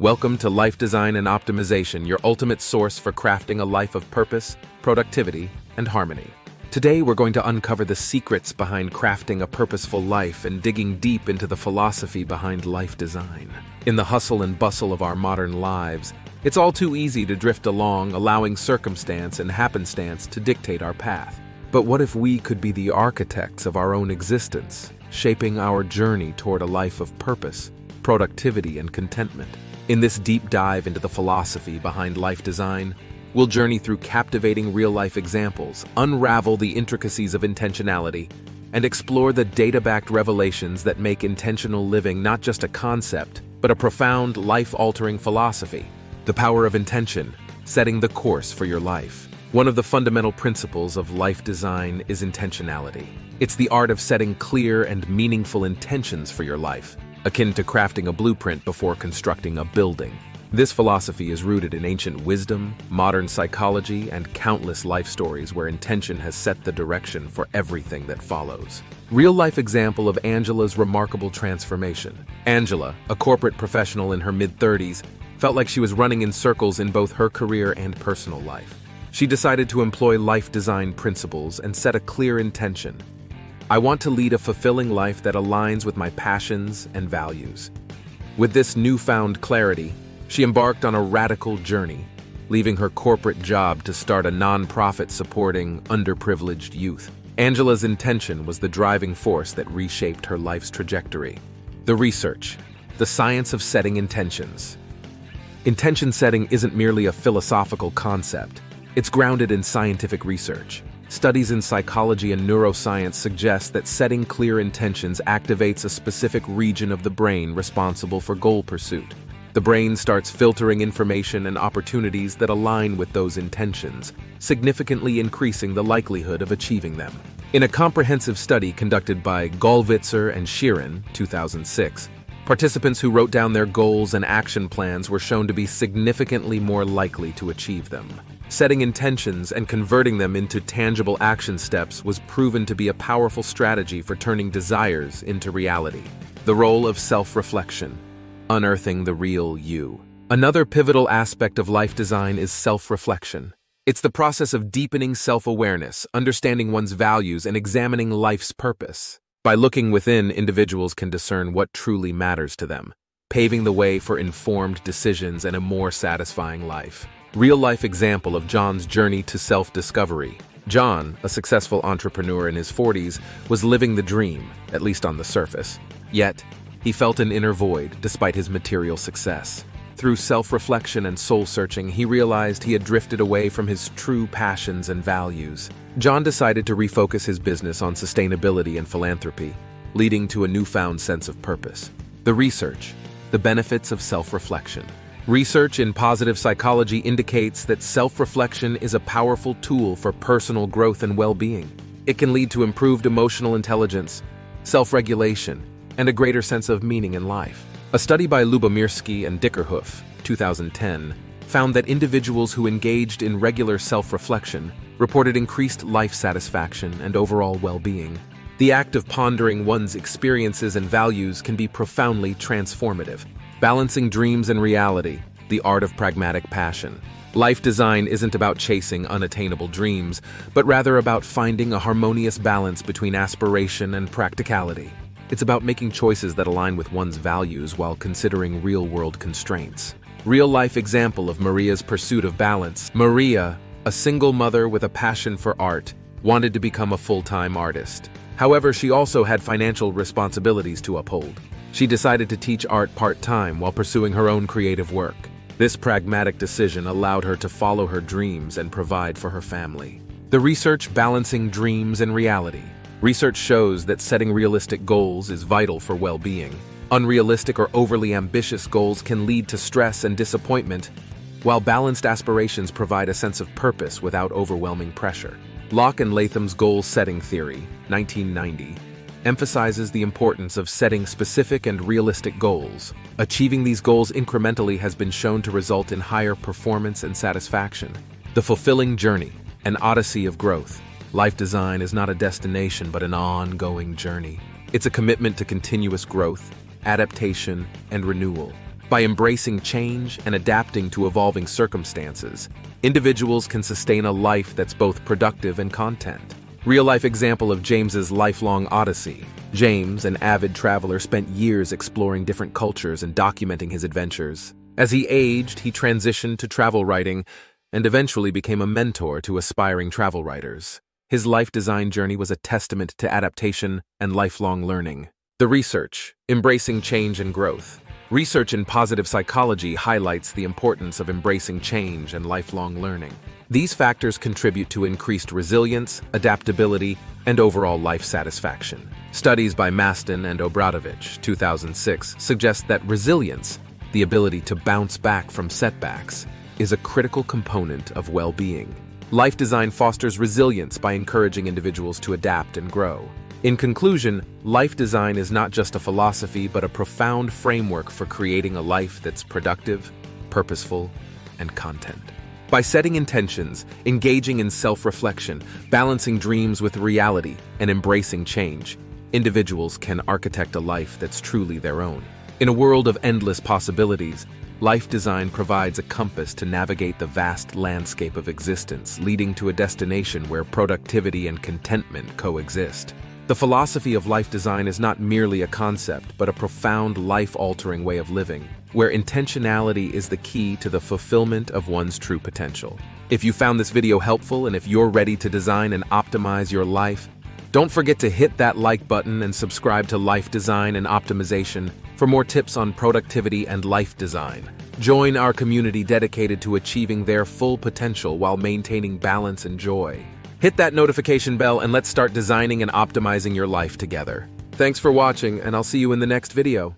Welcome to Life Design and Optimization, your ultimate source for crafting a life of purpose, productivity, and harmony. Today, we're going to uncover the secrets behind crafting a purposeful life and digging deep into the philosophy behind life design. In the hustle and bustle of our modern lives, it's all too easy to drift along, allowing circumstance and happenstance to dictate our path. But what if we could be the architects of our own existence, shaping our journey toward a life of purpose, productivity, and contentment? In this deep dive into the philosophy behind life design, we'll journey through captivating real-life examples, unravel the intricacies of intentionality, and explore the data-backed revelations that make intentional living not just a concept, but a profound, life-altering philosophy. The power of intention, setting the course for your life. One of the fundamental principles of life design is intentionality. It's the art of setting clear and meaningful intentions for your life, akin to crafting a blueprint before constructing a building. This philosophy is rooted in ancient wisdom, modern psychology, and countless life stories where intention has set the direction for everything that follows. Real-life example of Angela's remarkable transformation. Angela, a corporate professional in her mid-30s, felt like she was running in circles in both her career and personal life. She decided to employ life design principles and set a clear intention, I want to lead a fulfilling life that aligns with my passions and values. With this newfound clarity, she embarked on a radical journey, leaving her corporate job to start a nonprofit supporting underprivileged youth. Angela's intention was the driving force that reshaped her life's trajectory. The research, the science of setting intentions. Intention setting isn't merely a philosophical concept, it's grounded in scientific research. Studies in psychology and neuroscience suggest that setting clear intentions activates a specific region of the brain responsible for goal pursuit. The brain starts filtering information and opportunities that align with those intentions, significantly increasing the likelihood of achieving them. In a comprehensive study conducted by Gollwitzer and Sheeran, 2006, participants who wrote down their goals and action plans were shown to be significantly more likely to achieve them. Setting intentions and converting them into tangible action steps was proven to be a powerful strategy for turning desires into reality. The role of self-reflection, unearthing the real you. Another pivotal aspect of life design is self-reflection. It's the process of deepening self-awareness, understanding one's values, and examining life's purpose. By looking within, individuals can discern what truly matters to them, paving the way for informed decisions and a more satisfying life real-life example of John's journey to self-discovery. John, a successful entrepreneur in his 40s, was living the dream, at least on the surface. Yet, he felt an inner void despite his material success. Through self-reflection and soul-searching, he realized he had drifted away from his true passions and values. John decided to refocus his business on sustainability and philanthropy, leading to a newfound sense of purpose. The research, the benefits of self-reflection. Research in positive psychology indicates that self-reflection is a powerful tool for personal growth and well-being. It can lead to improved emotional intelligence, self-regulation, and a greater sense of meaning in life. A study by Lyubomirsky and Dickerhoof, 2010, found that individuals who engaged in regular self-reflection reported increased life satisfaction and overall well-being. The act of pondering one's experiences and values can be profoundly transformative, Balancing dreams and reality, the art of pragmatic passion. Life design isn't about chasing unattainable dreams, but rather about finding a harmonious balance between aspiration and practicality. It's about making choices that align with one's values while considering real-world constraints. Real-life example of Maria's pursuit of balance. Maria, a single mother with a passion for art, wanted to become a full-time artist. However, she also had financial responsibilities to uphold. She decided to teach art part-time while pursuing her own creative work. This pragmatic decision allowed her to follow her dreams and provide for her family. The research balancing dreams and reality. Research shows that setting realistic goals is vital for well-being. Unrealistic or overly ambitious goals can lead to stress and disappointment, while balanced aspirations provide a sense of purpose without overwhelming pressure. Locke and Latham's goal-setting theory, 1990, emphasizes the importance of setting specific and realistic goals. Achieving these goals incrementally has been shown to result in higher performance and satisfaction. The fulfilling journey, an odyssey of growth. Life design is not a destination but an ongoing journey. It's a commitment to continuous growth, adaptation, and renewal. By embracing change and adapting to evolving circumstances, individuals can sustain a life that's both productive and content. Real-life example of James's lifelong odyssey. James, an avid traveler, spent years exploring different cultures and documenting his adventures. As he aged, he transitioned to travel writing and eventually became a mentor to aspiring travel writers. His life design journey was a testament to adaptation and lifelong learning. The research, embracing change and growth. Research in positive psychology highlights the importance of embracing change and lifelong learning. These factors contribute to increased resilience, adaptability, and overall life satisfaction. Studies by Masten and Obradović, 2006, suggest that resilience, the ability to bounce back from setbacks, is a critical component of well-being. Life design fosters resilience by encouraging individuals to adapt and grow. In conclusion, life design is not just a philosophy but a profound framework for creating a life that's productive, purposeful, and content. By setting intentions, engaging in self-reflection, balancing dreams with reality, and embracing change, individuals can architect a life that's truly their own. In a world of endless possibilities, life design provides a compass to navigate the vast landscape of existence, leading to a destination where productivity and contentment coexist. The philosophy of life design is not merely a concept, but a profound life-altering way of living, where intentionality is the key to the fulfillment of one's true potential. If you found this video helpful and if you're ready to design and optimize your life, don't forget to hit that like button and subscribe to Life Design and Optimization for more tips on productivity and life design. Join our community dedicated to achieving their full potential while maintaining balance and joy. Hit that notification bell and let's start designing and optimizing your life together. Thanks for watching, and I'll see you in the next video.